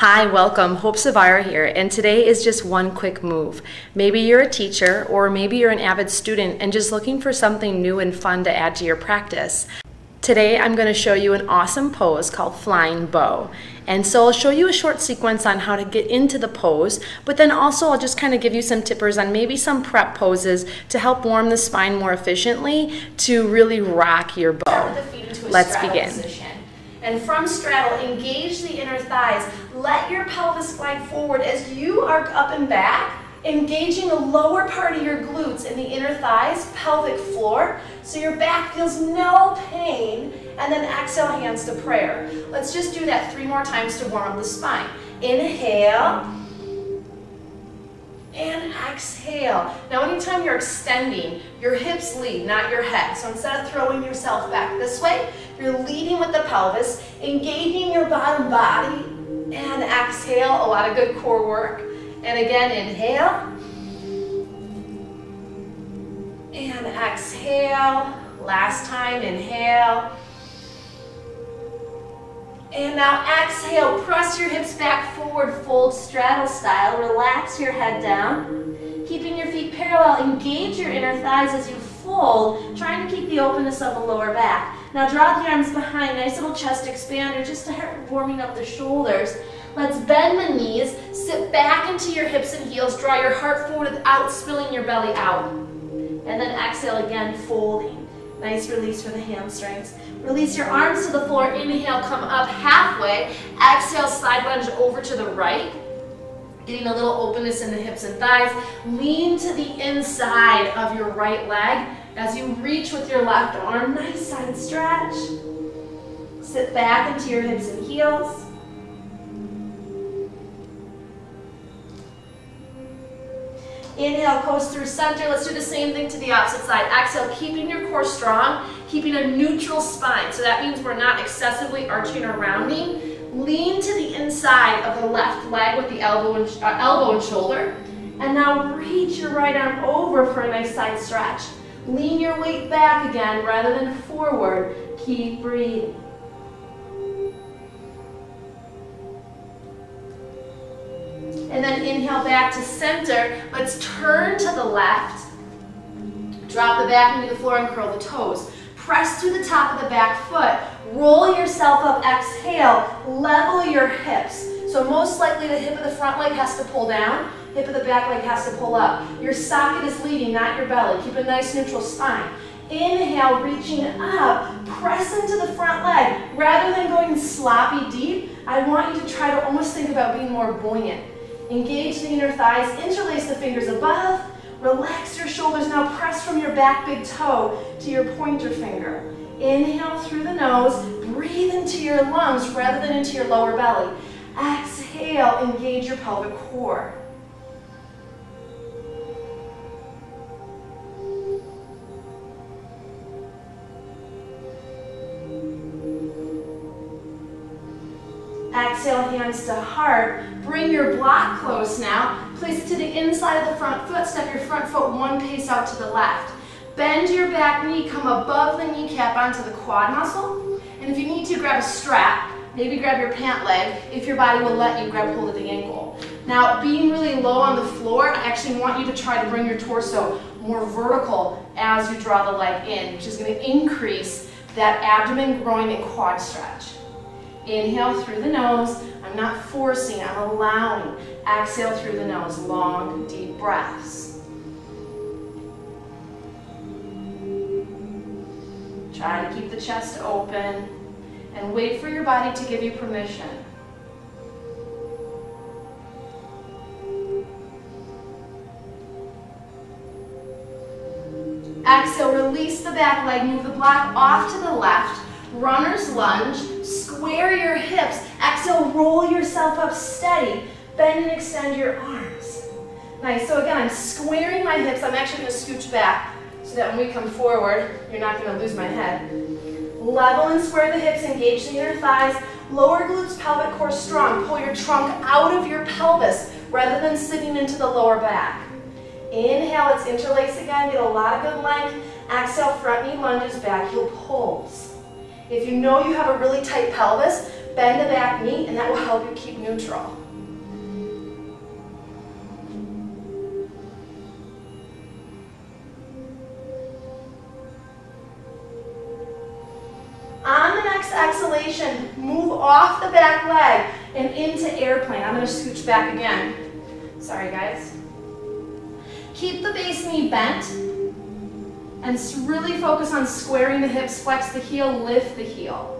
Hi, welcome. Hope Zvara here, and today is just one quick move. Maybe you're a teacher, or maybe you're an avid student and just looking for something new and fun to add to your practice. Today I'm going to show you an awesome pose called Flying Bow. And so I'll show you a short sequence on how to get into the pose, but then also I'll just kind of give you some tippers on maybe some prep poses to help warm the spine more efficiently to really rock your bow. Let's begin. And from straddle, engage the inner thighs. Let your pelvis glide forward as you arc up and back, engaging the lower part of your glutes and the inner thighs, pelvic floor, so your back feels no pain. And then exhale, hands to prayer. Let's just do that three more times to warm up the spine. Inhale and exhale. Now anytime you're extending, your hips lead, not your head. So instead of throwing yourself back this way, you're leading with the pelvis, engaging your bottom body, and exhale, a lot of good core work. And again, inhale, and exhale. Last time, inhale, and now exhale, press your hips back forward, fold straddle style. Relax your head down. Keeping your feet parallel, engage your inner thighs as you fold, trying to keep the openness of the lower back. Now draw the arms behind, nice little chest expander, just to warming up the shoulders. Let's bend the knees, sit back into your hips and heels, draw your heart forward without spilling your belly out. And then exhale again, folding. Nice release for the hamstrings. Release your arms to the floor. Inhale, come up halfway. Exhale, side lunge over to the right. Getting a little openness in the hips and thighs. Lean to the inside of your right leg as you reach with your left arm. Nice side stretch. Sit back into your hips and heels. Inhale, coast through center. Let's do the same thing to the opposite side. Exhale, keeping your core strong, keeping a neutral spine. So that means we're not excessively arching or rounding. Lean to the inside of the left leg with the elbow and, uh, elbow and shoulder. And now reach your right arm over for a nice side stretch. Lean your weight back again rather than forward. Keep breathing. And then inhale back to center. Let's turn to the left. Drop the back knee to the floor and curl the toes. Press through the top of the back foot. Roll yourself up. Exhale. Level your hips. So most likely the hip of the front leg has to pull down. Hip of the back leg has to pull up. Your socket is leading, not your belly. Keep a nice neutral spine. Inhale, reaching up, press into the front leg. Rather than going sloppy deep, I want you to try to almost think about being more buoyant. Engage the inner thighs, interlace the fingers above, relax your shoulders. Now press from your back big toe to your pointer finger. Inhale through the nose, breathe into your lungs rather than into your lower belly. Exhale, engage your pelvic core. Exhale, hands to heart. Bring your block close now. Place it to the inside of the front foot. Step your front foot one pace out to the left. Bend your back knee, come above the kneecap onto the quad muscle. And if you need to, grab a strap. Maybe grab your pant leg. If your body will let you, grab hold of the ankle. Now, being really low on the floor, I actually want you to try to bring your torso more vertical as you draw the leg in, which is going to increase that abdomen, groin, and quad stretch. Inhale through the nose. I'm not forcing, I'm allowing. Exhale through the nose, long, deep breaths. Try to keep the chest open and wait for your body to give you permission. Exhale, release the back leg, move the block off to the left, runner's lunge, square your hips. Exhale, roll yourself up steady. Bend and extend your arms. Nice, so again, I'm squaring my hips. I'm actually gonna scooch back so that when we come forward, you're not gonna lose my head. Level and square the hips, engage the inner thighs. Lower glutes, pelvic core strong. Pull your trunk out of your pelvis rather than sitting into the lower back. Inhale, let's interlace again, get a lot of good length. Exhale, front knee lunges, back heel pulls. If you know you have a really tight pelvis, bend the back knee and that will help you keep neutral. On the next exhalation, move off the back leg and into airplane. I'm going to scooch back again. Sorry, guys. Keep the base knee bent and really focus on squaring the hips, flex the heel, lift the heel.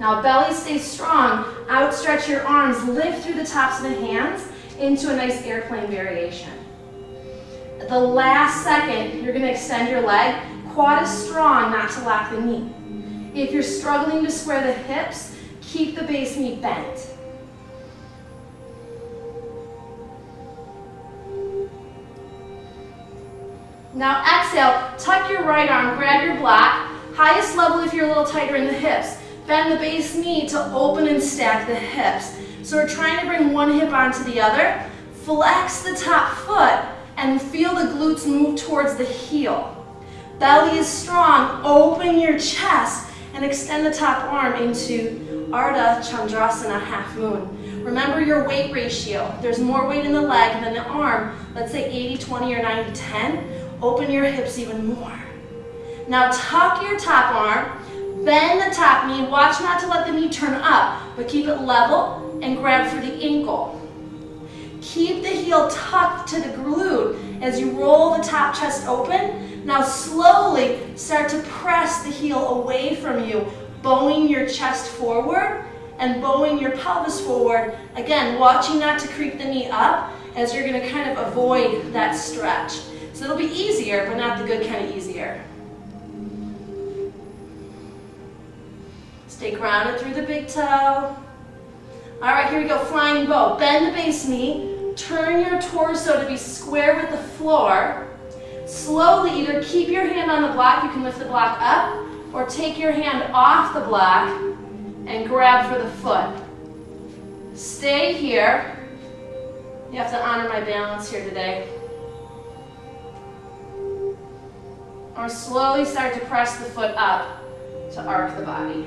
Now belly stays strong, outstretch your arms, lift through the tops of the hands into a nice airplane variation. At the last second, you're gonna extend your leg. Quad is strong, not to lock the knee. If you're struggling to square the hips, keep the base knee bent. Now exhale, tuck your right arm, grab your block. Highest level if you're a little tighter in the hips. Bend the base knee to open and stack the hips. So we're trying to bring one hip onto the other. Flex the top foot and feel the glutes move towards the heel. Belly is strong, open your chest and extend the top arm into Ardha Chandrasana half moon. Remember your weight ratio. There's more weight in the leg than the arm. Let's say 80-20 or 90-10. Open your hips even more. Now tuck your top arm, bend the top knee. Watch not to let the knee turn up, but keep it level and grab for the ankle. Keep the heel tucked to the glute as you roll the top chest open. Now slowly start to press the heel away from you, bowing your chest forward and bowing your pelvis forward. Again, watching not to creep the knee up as you're gonna kind of avoid that stretch. So it'll be easier, but not the good kind of easier. Stay grounded through the big toe. All right, here we go, flying bow. Bend the base knee. Turn your torso to be square with the floor. Slowly, either keep your hand on the block, you can lift the block up, or take your hand off the block and grab for the foot. Stay here. You have to honor my balance here today. Or slowly start to press the foot up to arc the body.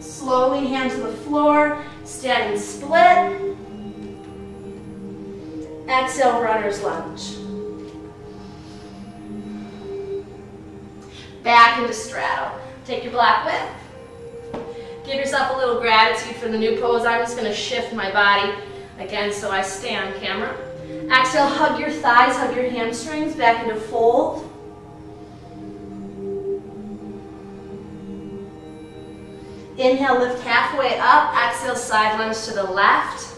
Slowly hand to the floor, standing split. Exhale, runner's lunge. Into straddle. Take your black whip. Give yourself a little gratitude for the new pose. I'm just gonna shift my body again so I stay on camera. Exhale, hug your thighs, hug your hamstrings back into fold. Inhale, lift halfway up. Exhale, side lunge to the left.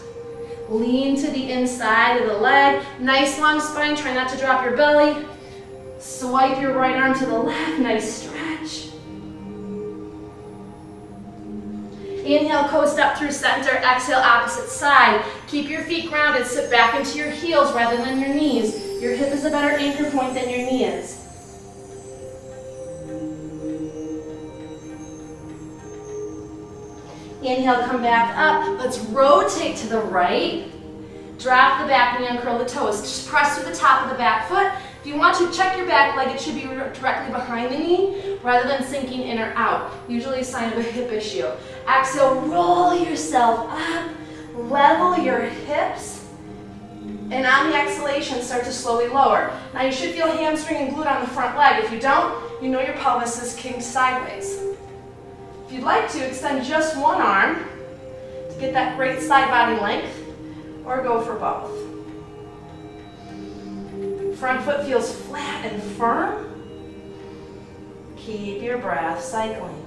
Lean to the inside of the leg. Nice long spine. Try not to drop your belly. Swipe your right arm to the left. Nice stretch. Inhale, coast up through center. Exhale, opposite side. Keep your feet grounded. Sit back into your heels rather than your knees. Your hip is a better anchor point than your knee is. Inhale, come back up. Let's rotate to the right. Drop the back knee, uncurl the toes. Just press through the top of the back foot. If you want to check your back leg, it should be directly behind the knee rather than sinking in or out. Usually a sign of a hip issue. Exhale, roll yourself up. Level your hips. And on the exhalation, start to slowly lower. Now you should feel hamstring and glute on the front leg. If you don't, you know your pelvis is kinked sideways. If you'd like to, extend just one arm to get that great side body length, or go for both. Front foot feels flat and firm. Keep your breath cycling.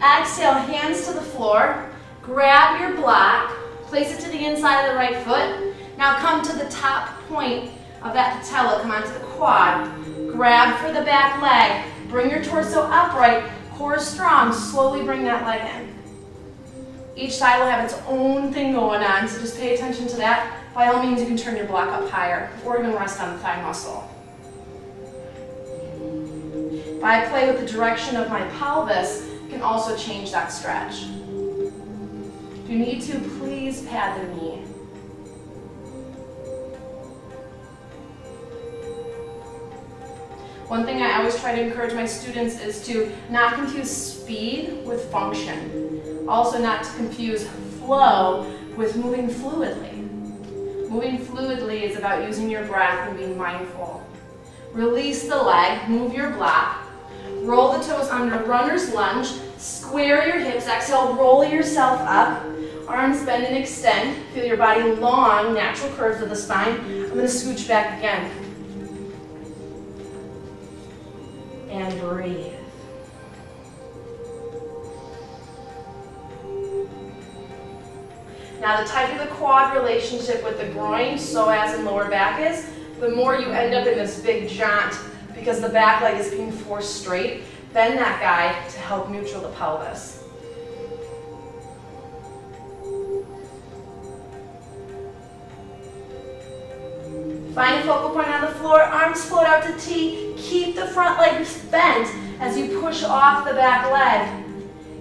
Exhale, hands to the floor. Grab your block, of the right foot. Now come to the top point of that patella come onto the quad. Grab for the back leg. Bring your torso upright, core strong. Slowly bring that leg in. Each side will have its own thing going on, so just pay attention to that. By all means, you can turn your block up higher or even rest on the thigh muscle. I play with the direction of my pelvis, can also change that stretch. If you need to, please pad the knee. One thing I always try to encourage my students is to not confuse speed with function. Also not to confuse flow with moving fluidly. Moving fluidly is about using your breath and being mindful. Release the leg, move your block, roll the toes under runner's lunge, square your hips, exhale, roll yourself up, arms bend and extend, feel your body long, natural curves of the spine. I'm gonna scooch back again. and breathe. Now the tighter the quad relationship with the groin, psoas and lower back is, the more you end up in this big jaunt because the back leg is being forced straight. Bend that guy to help neutral the pelvis. Find a focal point on the floor, arms float out to T. Keep the front leg bent as you push off the back leg.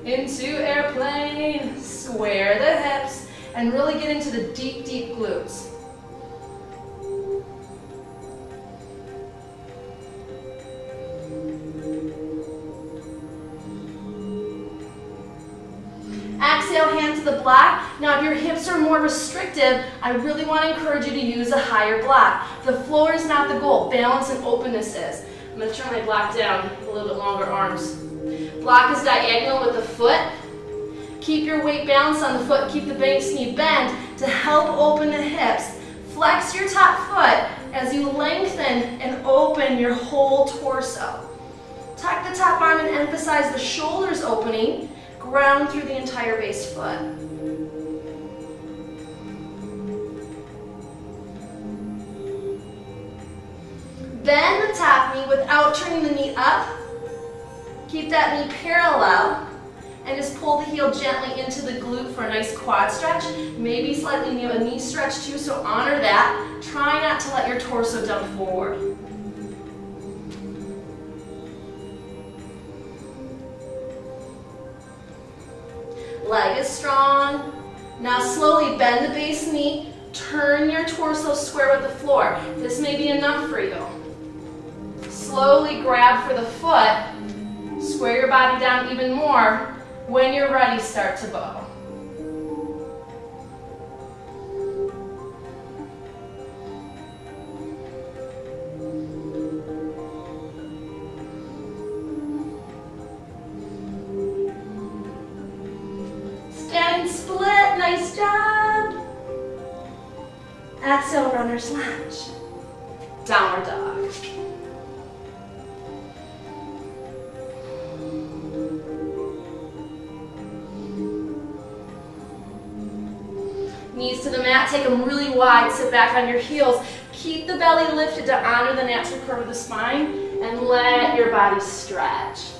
Into airplane, square the hips, and really get into the deep, deep glutes. The block. Now if your hips are more restrictive, I really want to encourage you to use a higher block. The floor is not the goal, balance and openness is. I'm going to turn my block down, a little bit longer arms. Block is diagonal with the foot. Keep your weight balanced on the foot, keep the base knee bent to help open the hips. Flex your top foot as you lengthen and open your whole torso. Tuck the top arm and emphasize the shoulders opening ground through the entire base foot. Bend the tap knee without turning the knee up. Keep that knee parallel and just pull the heel gently into the glute for a nice quad stretch. Maybe slightly a knee stretch too, so honor that. Try not to let your torso dump forward. Leg is strong. Now slowly bend the base knee, turn your torso square with the floor. This may be enough for you. Slowly grab for the foot, square your body down even more. When you're ready, start to bow. Lunge. Downward dog. Knees to the mat, take them really wide, sit back on your heels. Keep the belly lifted to honor the natural curve of the spine and let your body stretch.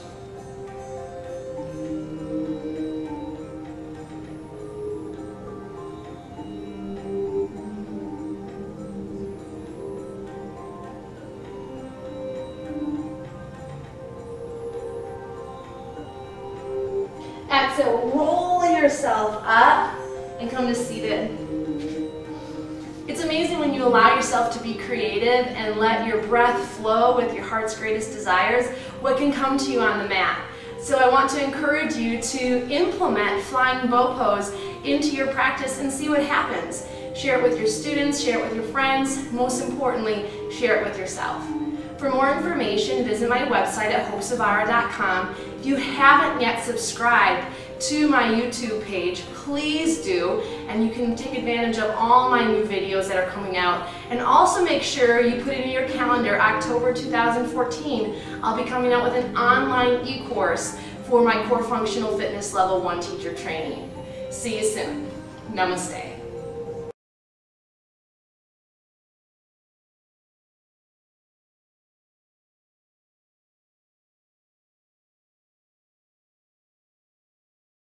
Yourself up and come to seated. It's amazing when you allow yourself to be creative and let your breath flow with your heart's greatest desires, what can come to you on the mat. So I want to encourage you to implement flying bow pose into your practice and see what happens. Share it with your students, share it with your friends, most importantly, share it with yourself. For more information, visit my website at hopezvara.com. If you haven't yet subscribed to my YouTube page, please do, and you can take advantage of all my new videos that are coming out. And also make sure you put it in your calendar, October 2014, I'll be coming out with an online e-course for my Core Functional Fitness Level 1 teacher training. See you soon. Namaste.